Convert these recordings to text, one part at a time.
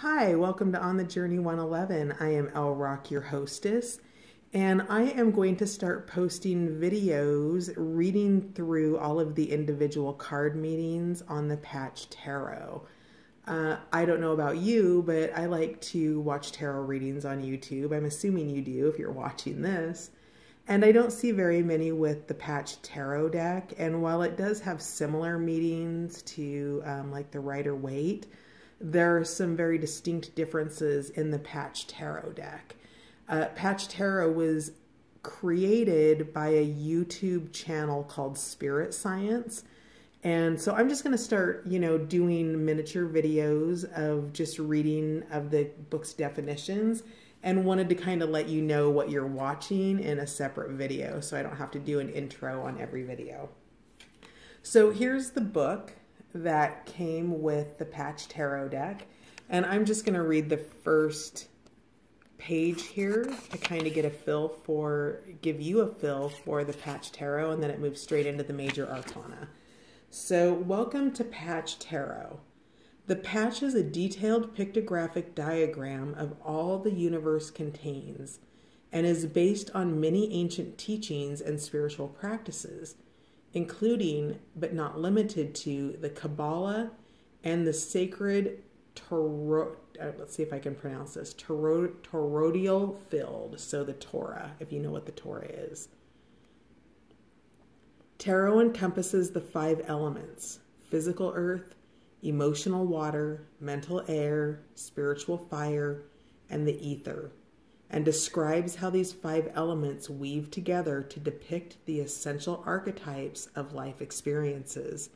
Hi, welcome to On the Journey 111. I am El Rock, your hostess, and I am going to start posting videos reading through all of the individual card meanings on the Patch Tarot. Uh, I don't know about you, but I like to watch tarot readings on YouTube. I'm assuming you do if you're watching this. And I don't see very many with the Patch Tarot deck. And while it does have similar meanings to um, like the Rider Waite, there are some very distinct differences in the Patch Tarot deck. Uh, Patch Tarot was created by a YouTube channel called Spirit Science. And so I'm just going to start, you know, doing miniature videos of just reading of the book's definitions and wanted to kind of let you know what you're watching in a separate video so I don't have to do an intro on every video. So here's the book that came with the Patch Tarot deck. And I'm just going to read the first page here to kind of get a feel for, give you a feel for the Patch Tarot, and then it moves straight into the major arcana. So welcome to Patch Tarot. The patch is a detailed pictographic diagram of all the universe contains and is based on many ancient teachings and spiritual practices including but not limited to the Kabbalah and the sacred Torus. Uh, let's see if I can pronounce this Toroidal field. So the Torus, if you know what the Torus is. Tarot encompasses the five elements physical earth, emotional water, mental air, spiritual fire, and the ether and describes how these five elements weave together to depict the essential archetypes of life experiences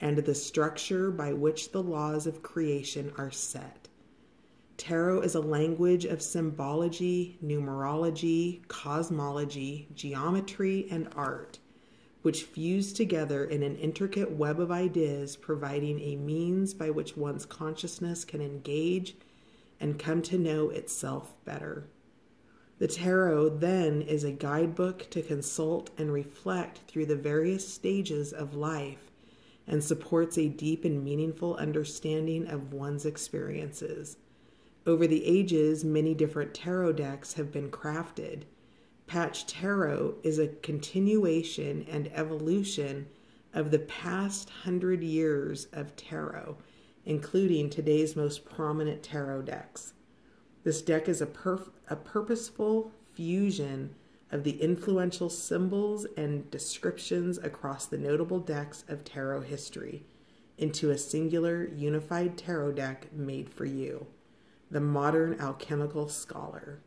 and the structure by which the laws of creation are set. Tarot is a language of symbology, numerology, cosmology, geometry, and art, which fuse together in an intricate web of ideas, providing a means by which one's consciousness can engage and come to know itself better. The tarot then is a guidebook to consult and reflect through the various stages of life and supports a deep and meaningful understanding of one's experiences. Over the ages, many different tarot decks have been crafted. Patch Tarot is a continuation and evolution of the past hundred years of tarot, including today's most prominent tarot decks. This deck is a, a purposeful fusion of the influential symbols and descriptions across the notable decks of tarot history into a singular unified tarot deck made for you, the modern alchemical scholar.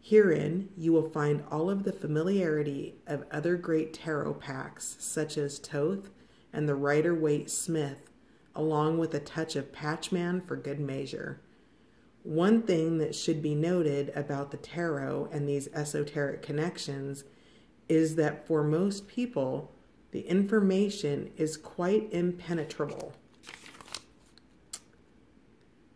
Herein, you will find all of the familiarity of other great tarot packs, such as Thoth and the Rider Waite Smith, along with a touch of Patchman for good measure. One thing that should be noted about the tarot and these esoteric connections is that for most people, the information is quite impenetrable.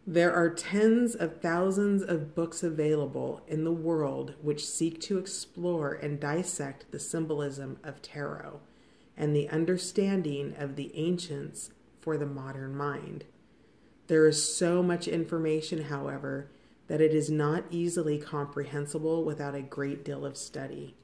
There are tens of thousands of books available in the world which seek to explore and dissect the symbolism of tarot and the understanding of the ancients for the modern mind. There is so much information, however, that it is not easily comprehensible without a great deal of study.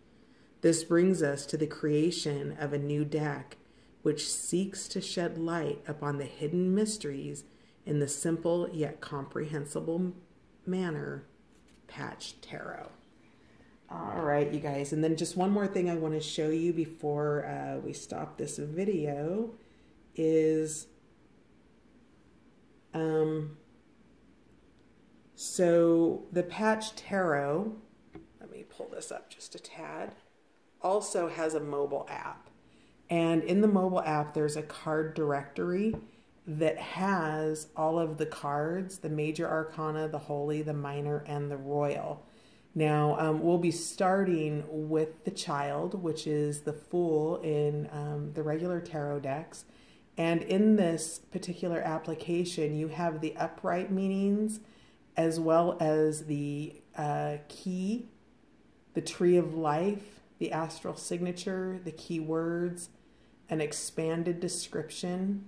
This brings us to the creation of a new deck which seeks to shed light upon the hidden mysteries in the simple yet comprehensible manner Patch Tarot. All right, you guys, and then just one more thing I want to show you before uh, we stop this video is um, so the Patch Tarot, let me pull this up just a tad, also has a mobile app. And in the mobile app, there's a card directory that has all of the cards, the major arcana, the holy, the minor, and the royal. Now, um, we'll be starting with the child, which is the fool in um, the regular tarot decks. And in this particular application, you have the upright meanings as well as the uh, key, the tree of life, the astral signature, the key words, an expanded description,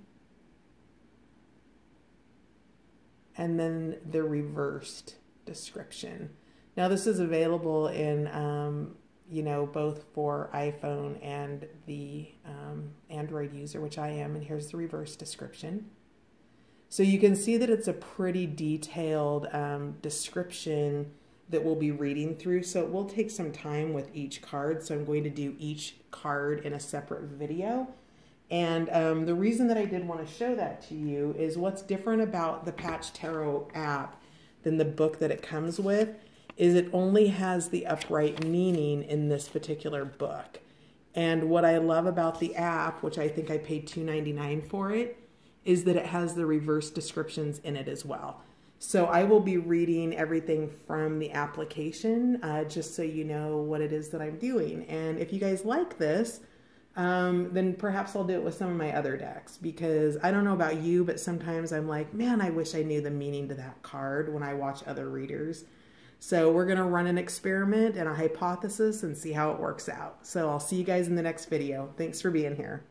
and then the reversed description. Now, this is available in, um, you know, both for iPhone and the um, Android user, which I am, and here's the reverse description. So you can see that it's a pretty detailed um, description that we'll be reading through. So it will take some time with each card. So I'm going to do each card in a separate video. And um, the reason that I did want to show that to you is what's different about the Patch Tarot app than the book that it comes with is it only has the upright meaning in this particular book. And what I love about the app, which I think I paid $2.99 for it, is that it has the reverse descriptions in it as well. So I will be reading everything from the application uh, just so you know what it is that I'm doing. And if you guys like this, um, then perhaps I'll do it with some of my other decks because I don't know about you, but sometimes I'm like, man, I wish I knew the meaning to that card when I watch other readers. So we're going to run an experiment and a hypothesis and see how it works out. So I'll see you guys in the next video. Thanks for being here.